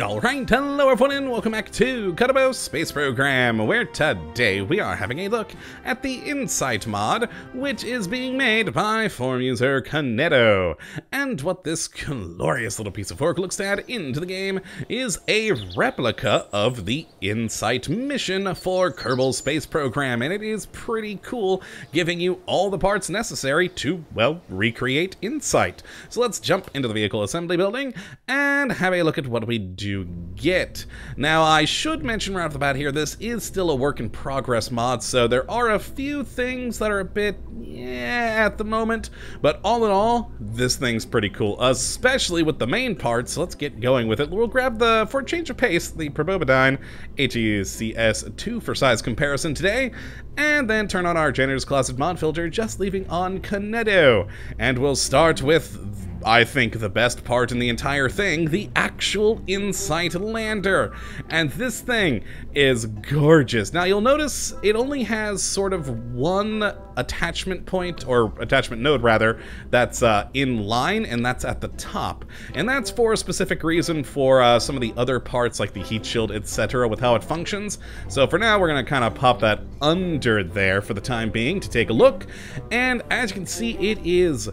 Alright, hello everyone and welcome back to Kottabos Space Program, where today we are having a look at the Insight mod, which is being made by forum user Kaneto. And what this glorious little piece of work looks to add into the game is a replica of the Insight mission for Kerbal Space Program, and it is pretty cool, giving you all the parts necessary to, well, recreate Insight. So let's jump into the vehicle assembly building and have a look at what we do you get. Now, I should mention right off the bat here, this is still a work in progress mod, so there are a few things that are a bit, yeah, at the moment, but all in all, this thing's pretty cool, especially with the main parts. Let's get going with it. We'll grab the, for a change of pace, the Probodobodyne HECS2 for size comparison today, and then turn on our Janitor's Closet mod filter, just leaving on Kaneto. And we'll start with I think the best part in the entire thing, the actual Insight lander. And this thing is gorgeous. Now you'll notice it only has sort of one attachment point, or attachment node rather, that's uh, in line, and that's at the top. And that's for a specific reason for uh, some of the other parts like the heat shield, etc. with how it functions. So for now, we're gonna kind of pop that under there for the time being to take a look. And as you can see, it is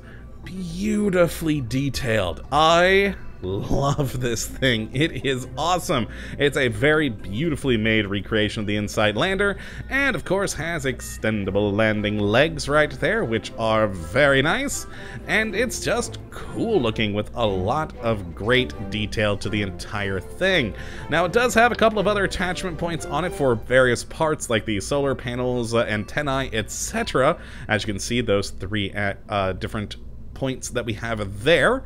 beautifully detailed. I love this thing. It is awesome. It's a very beautifully made recreation of the Insight lander, and of course has extendable landing legs right there, which are very nice, and it's just cool looking with a lot of great detail to the entire thing. Now it does have a couple of other attachment points on it for various parts like the solar panels, uh, antennae, etc. As you can see, those three at, uh, different points that we have there.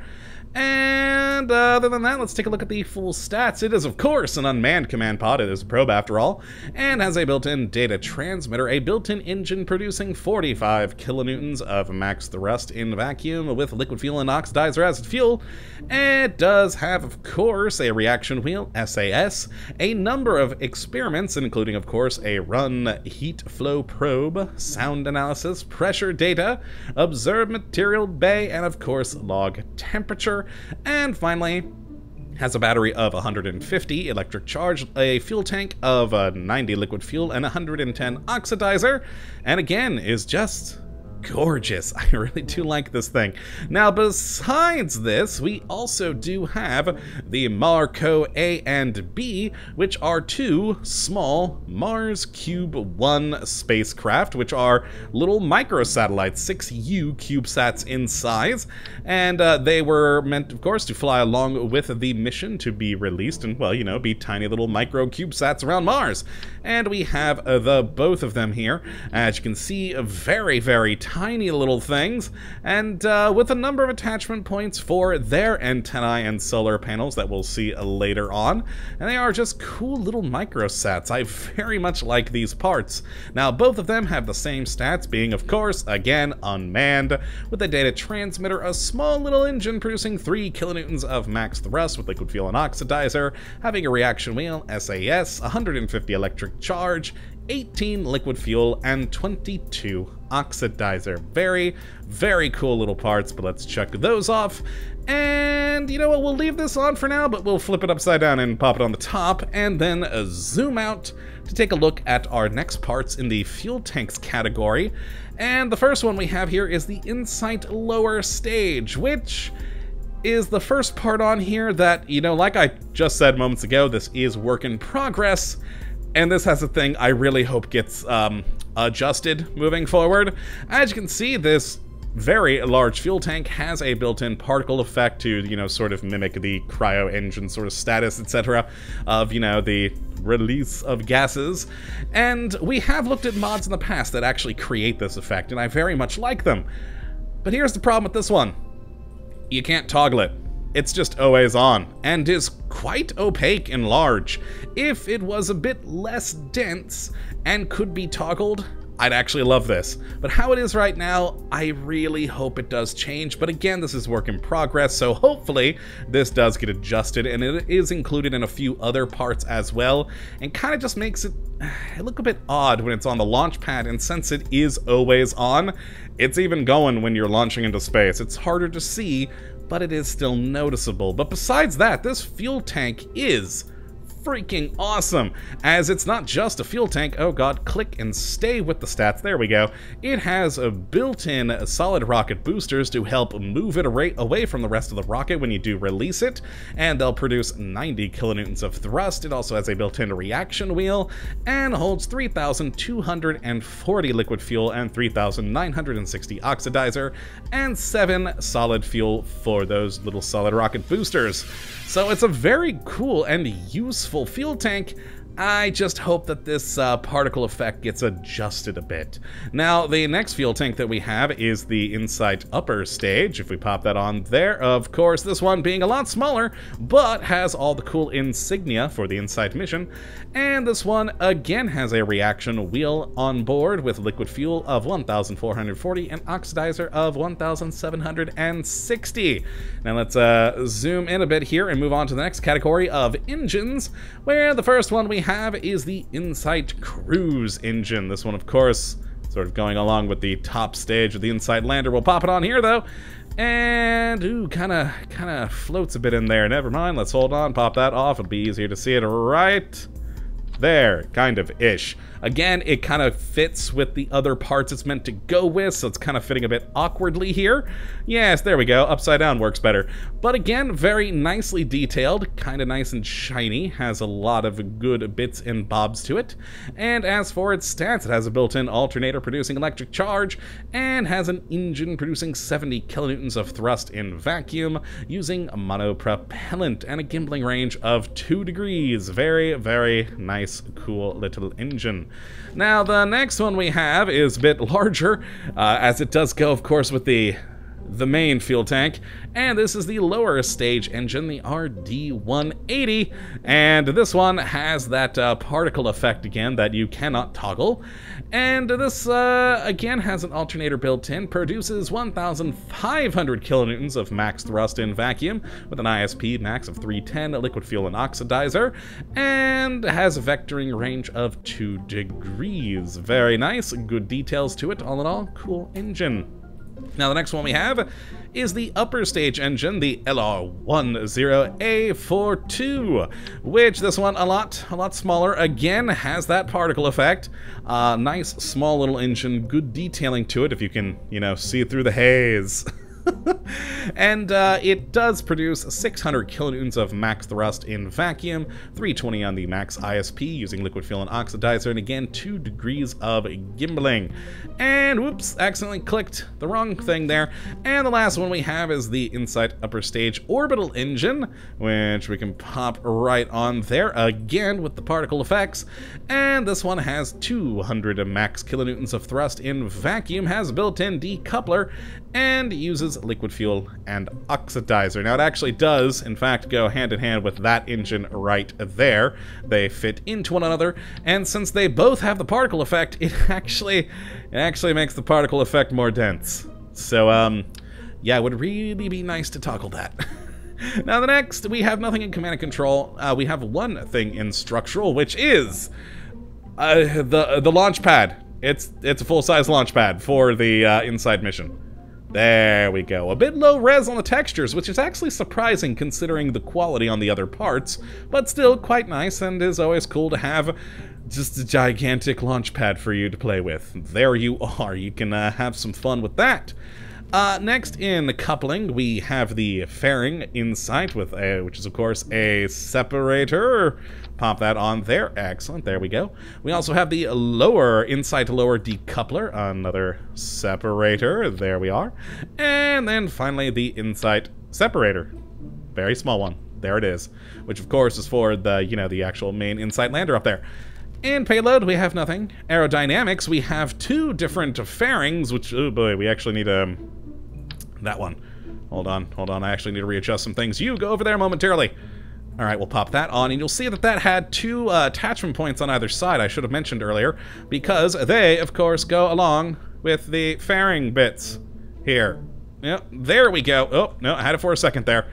And other than that, let's take a look at the full stats. It is, of course, an unmanned command pod. It is a probe, after all, and has a built-in data transmitter, a built-in engine producing 45 kilonewtons of max thrust in vacuum with liquid fuel and oxidizer as fuel. It does have, of course, a reaction wheel, SAS, a number of experiments, including, of course, a run heat flow probe, sound analysis, pressure data, observe material bay, and, of course, log temperature and finally, has a battery of 150 electric charge, a fuel tank of uh, 90 liquid fuel, and 110 oxidizer, and again is just gorgeous. I really do like this thing. Now, besides this, we also do have the Marco A and B, which are two small Mars Cube 1 spacecraft, which are little microsatellites, 6U CubeSats in size, and uh, they were meant, of course, to fly along with the mission to be released and, well, you know, be tiny little micro CubeSats around Mars. And we have uh, the both of them here. As you can see, very, very tiny little things, and uh, with a number of attachment points for their antennae and solar panels that we'll see later on. And they are just cool little microsats. I very much like these parts. Now, both of them have the same stats, being, of course, again, unmanned, with a data transmitter, a small little engine producing 3 kilonewtons of max thrust with liquid fuel and oxidizer, having a reaction wheel, SAS, 150 electric charge, 18 liquid fuel, and 22 oxidizer. Very, very cool little parts, but let's check those off. And you know what, we'll leave this on for now, but we'll flip it upside down and pop it on the top, and then uh, zoom out to take a look at our next parts in the fuel tanks category. And the first one we have here is the Insight Lower Stage, which is the first part on here that, you know, like I just said moments ago, this is work in progress, and this has a thing I really hope gets um, adjusted moving forward. As you can see, this very large fuel tank has a built-in particle effect to, you know, sort of mimic the cryo engine sort of status, etc. of, you know, the release of gases. And we have looked at mods in the past that actually create this effect, and I very much like them. But here's the problem with this one. You can't toggle it it's just always on, and is quite opaque and large. If it was a bit less dense and could be toggled, I'd actually love this. But how it is right now, I really hope it does change. But again, this is work in progress, so hopefully this does get adjusted, and it is included in a few other parts as well, and kind of just makes it, look a bit odd when it's on the launch pad, and since it is always on, it's even going when you're launching into space. It's harder to see but it is still noticeable. But besides that, this fuel tank is freaking awesome, as it's not just a fuel tank, oh god, click and stay with the stats, there we go. It has a built-in solid rocket boosters to help move it away from the rest of the rocket when you do release it, and they'll produce 90 kilonewtons of thrust. It also has a built-in reaction wheel, and holds 3,240 liquid fuel and 3,960 oxidizer, and 7 solid fuel for those little solid rocket boosters. So it's a very cool and useful fuel tank I just hope that this uh, particle effect gets adjusted a bit. Now, the next fuel tank that we have is the Insight Upper Stage. If we pop that on there, of course, this one being a lot smaller, but has all the cool insignia for the Insight mission. And this one, again, has a reaction wheel on board with liquid fuel of 1,440 and oxidizer of 1,760. Now, let's uh, zoom in a bit here and move on to the next category of engines, where the first one we have is the Insight Cruise engine. This one, of course, sort of going along with the top stage of the Insight Lander. We'll pop it on here, though. And, ooh, kind of kind of floats a bit in there. Never mind, let's hold on, pop that off. It'll be easier to see it right there, kind of ish. Again, it kind of fits with the other parts it's meant to go with, so it's kind of fitting a bit awkwardly here. Yes, there we go. Upside down works better. But again, very nicely detailed, kind of nice and shiny, has a lot of good bits and bobs to it. And as for its stats, it has a built-in alternator producing electric charge, and has an engine producing 70 kilonewtons of thrust in vacuum, using monopropellant, and a gimbling range of 2 degrees. Very, very nice, cool little engine. Now, the next one we have is a bit larger, uh, as it does go, of course, with the the main fuel tank, and this is the lower stage engine, the RD-180, and this one has that uh, particle effect again that you cannot toggle, and this uh, again has an alternator built in, produces 1,500 kilonewtons of max thrust in vacuum, with an ISP max of 310, liquid fuel and oxidizer, and has a vectoring range of 2 degrees. Very nice, good details to it, all in all, cool engine. Now the next one we have is the upper stage engine, the LR10A42, which this one a lot, a lot smaller, again has that particle effect. Uh, nice small little engine, good detailing to it if you can, you know, see it through the haze. and uh, it does produce 600 kilonewtons of max thrust in vacuum, 320 on the max ISP using liquid fuel and oxidizer, and again 2 degrees of gimbling. And whoops, accidentally clicked the wrong thing there. And the last one we have is the Insight Upper Stage Orbital Engine, which we can pop right on there again with the particle effects. And this one has 200 max kilonewtons of thrust in vacuum, has built-in decoupler, and uses liquid fuel and oxidizer. Now it actually does, in fact, go hand in hand with that engine right there. They fit into one another, and since they both have the particle effect, it actually, it actually makes the particle effect more dense. So, um, yeah, it would really be nice to toggle that. now the next, we have nothing in command and control. Uh, we have one thing in structural, which is uh, the the launch pad. It's it's a full-size launch pad for the uh, Insight mission. There we go. A bit low res on the textures, which is actually surprising considering the quality on the other parts, but still quite nice and is always cool to have just a gigantic launch pad for you to play with. There you are. You can uh, have some fun with that. Uh, next in the coupling, we have the fairing Insight, with a, which is of course a separator pop that on there. Excellent, there we go. We also have the lower, Insight lower decoupler, another separator, there we are. And then finally the Insight separator, very small one, there it is. Which of course is for the, you know, the actual main Insight lander up there. In payload, we have nothing. Aerodynamics, we have two different fairings, which, oh boy, we actually need um, that one. Hold on, hold on, I actually need to readjust some things. You go over there momentarily. All right, we'll pop that on, and you'll see that that had two uh, attachment points on either side, I should have mentioned earlier, because they, of course, go along with the fairing bits here. Yep, there we go. Oh, no, I had it for a second there.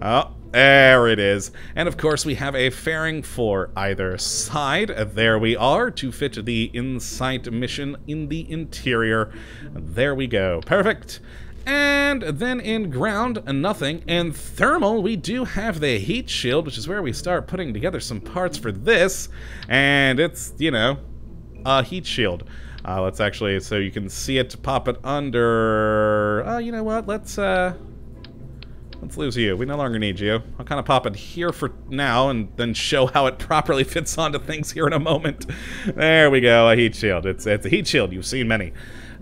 Oh, there it is. And of course, we have a fairing for either side. There we are, to fit the Insight mission in the interior. There we go. Perfect. And then in ground, nothing. And thermal, we do have the heat shield, which is where we start putting together some parts for this. And it's, you know, a heat shield. Uh, let's actually, so you can see it, pop it under... Uh, you know what, let's, uh... Let's lose you. We no longer need you. I'll kind of pop it here for now and then show how it properly fits onto things here in a moment. There we go, a heat shield. It's, it's a heat shield. You've seen many.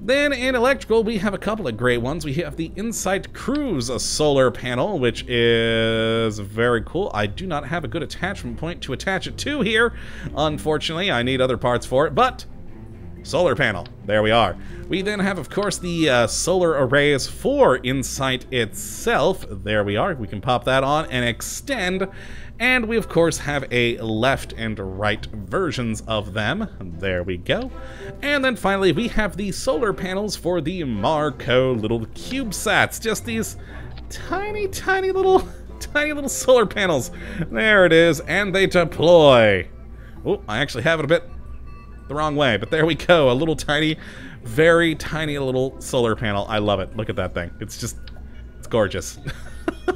Then in electrical, we have a couple of great ones. We have the Insight Cruise solar panel, which is very cool. I do not have a good attachment point to attach it to here. Unfortunately, I need other parts for it, but solar panel. There we are. We then have, of course, the uh, solar arrays for Insight itself. There we are. We can pop that on and extend. And we, of course, have a left and right versions of them. There we go. And then finally, we have the solar panels for the Marco little CubeSats. Just these tiny, tiny little, tiny little solar panels. There it is. And they deploy. Oh, I actually have it a bit the wrong way, but there we go. A little tiny, very tiny little solar panel. I love it. Look at that thing. It's just, it's gorgeous. uh,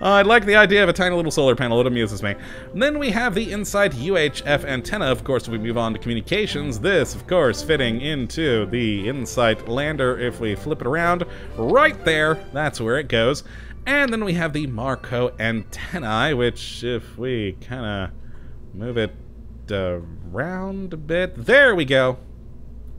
I like the idea of a tiny little solar panel. It amuses me. And then we have the Insight UHF antenna. Of course, we move on to communications. This, of course, fitting into the Insight lander. If we flip it around, right there, that's where it goes. And then we have the Marco antennae, which, if we kind of move it around a bit, there we go.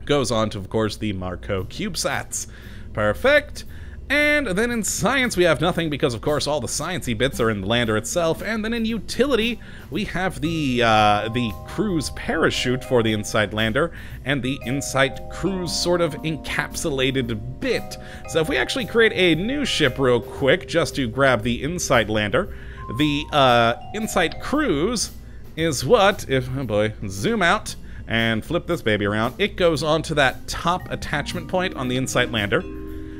Goes on to, of course, the Marco CubeSats. Perfect. And then in science, we have nothing because, of course, all the sciencey bits are in the lander itself. And then in utility, we have the uh, the cruise parachute for the Insight lander and the Insight cruise sort of encapsulated bit. So if we actually create a new ship real quick, just to grab the Insight lander, the uh, Insight cruise is what, if, oh boy, zoom out and flip this baby around, it goes onto that top attachment point on the Insight lander.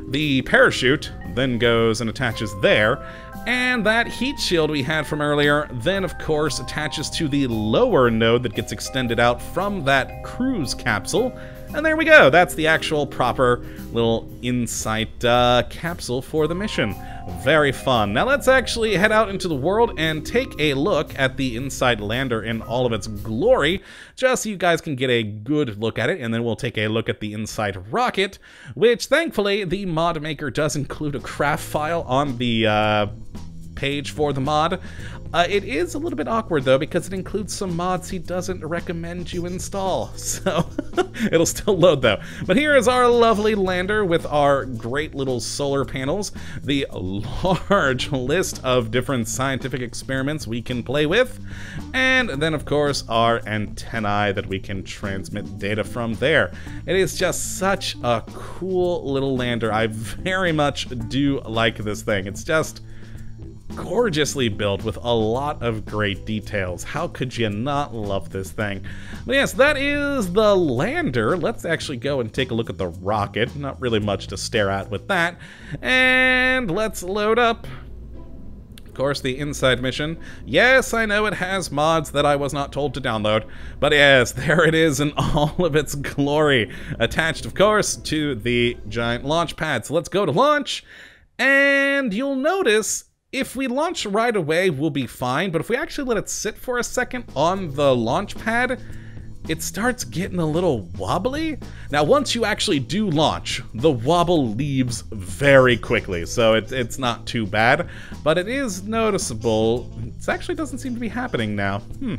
The parachute then goes and attaches there, and that heat shield we had from earlier then, of course, attaches to the lower node that gets extended out from that cruise capsule. And there we go, that's the actual proper little Insight uh, capsule for the mission. Very fun. Now let's actually head out into the world and take a look at the Insight lander in all of its glory, just so you guys can get a good look at it, and then we'll take a look at the Insight rocket, which thankfully the mod maker does include a craft file on the uh, page for the mod. Uh, it is a little bit awkward though because it includes some mods he doesn't recommend you install, so it'll still load though. But here is our lovely lander with our great little solar panels, the large list of different scientific experiments we can play with, and then of course our antennae that we can transmit data from there. It is just such a cool little lander. I very much do like this thing. It's just gorgeously built with a lot of great details. How could you not love this thing? But yes, that is the lander. Let's actually go and take a look at the rocket. Not really much to stare at with that. And let's load up of course, the Insight mission. Yes, I know it has mods that I was not told to download, but yes, there it is in all of its glory. Attached, of course, to the giant launch pad. So let's go to launch, and you'll notice if we launch right away, we'll be fine, but if we actually let it sit for a second on the launch pad, it starts getting a little wobbly. Now, once you actually do launch, the wobble leaves very quickly, so it, it's not too bad, but it is noticeable. It actually doesn't seem to be happening now. Hmm.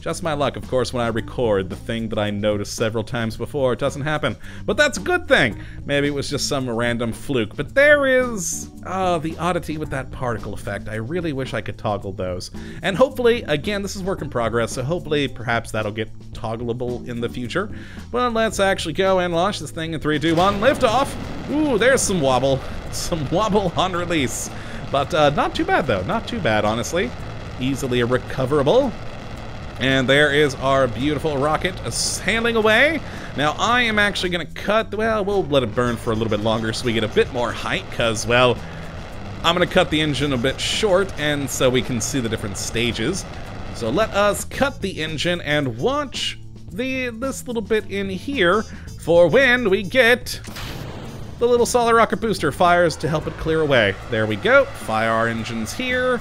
Just my luck, of course, when I record, the thing that I noticed several times before it doesn't happen. But that's a good thing! Maybe it was just some random fluke. But there is... Oh, the oddity with that particle effect. I really wish I could toggle those. And hopefully, again, this is work in progress, so hopefully perhaps that'll get toggleable in the future. But let's actually go and launch this thing in 3, 2, 1, lift off! Ooh, there's some wobble. Some wobble on release. But uh, not too bad, though. Not too bad, honestly. Easily recoverable. And there is our beautiful rocket sailing away. Now, I am actually going to cut, well, we'll let it burn for a little bit longer so we get a bit more height, because, well, I'm going to cut the engine a bit short, and so we can see the different stages. So let us cut the engine and watch the this little bit in here for when we get the little solid rocket booster fires to help it clear away. There we go. Fire our engines here,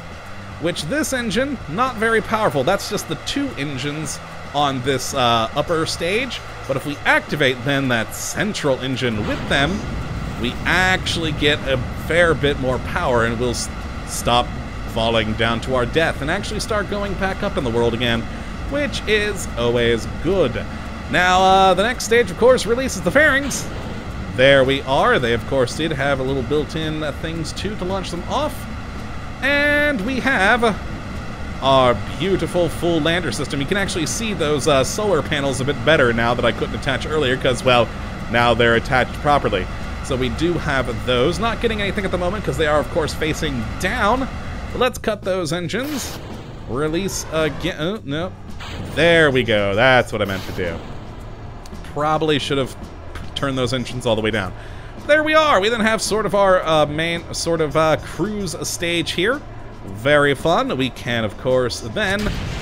which this engine, not very powerful. That's just the two engines on this uh, upper stage. But if we activate then that central engine with them, we actually get a fair bit more power and we'll stop falling down to our death and actually start going back up in the world again, which is always good. Now, uh, the next stage, of course, releases the fairings. There we are. They, of course, did have a little built-in uh, things, too, to launch them off. And we have our beautiful full lander system. You can actually see those uh, solar panels a bit better now that I couldn't attach earlier because, well, now they're attached properly. So we do have those. Not getting anything at the moment because they are, of course, facing down. But let's cut those engines. Release again. Oh, no. There we go. That's what I meant to do. Probably should have turned those engines all the way down. There we are. We then have sort of our uh, main sort of uh, cruise stage here. Very fun. We can, of course, then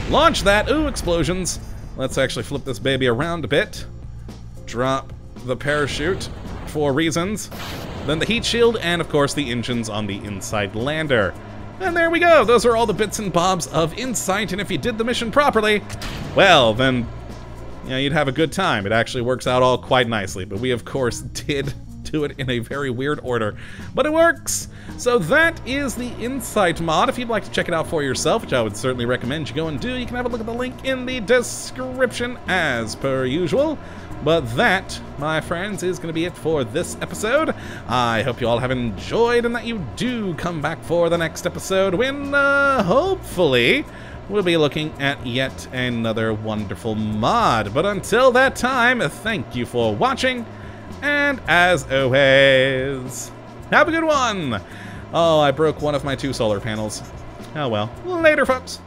launch that. Ooh, explosions. Let's actually flip this baby around a bit. Drop the parachute for reasons. Then the heat shield, and of course the engines on the Insight lander. And there we go! Those are all the bits and bobs of Insight, and if you did the mission properly, well, then, you know, you'd have a good time. It actually works out all quite nicely, but we, of course, did do it in a very weird order. But it works! So that is the Insight mod. If you'd like to check it out for yourself, which I would certainly recommend you go and do, you can have a look at the link in the description as per usual. But that, my friends, is going to be it for this episode. I hope you all have enjoyed and that you do come back for the next episode when, uh, hopefully, we'll be looking at yet another wonderful mod. But until that time, thank you for watching, and as always, have a good one! Oh, I broke one of my two solar panels. Oh well. Later, folks!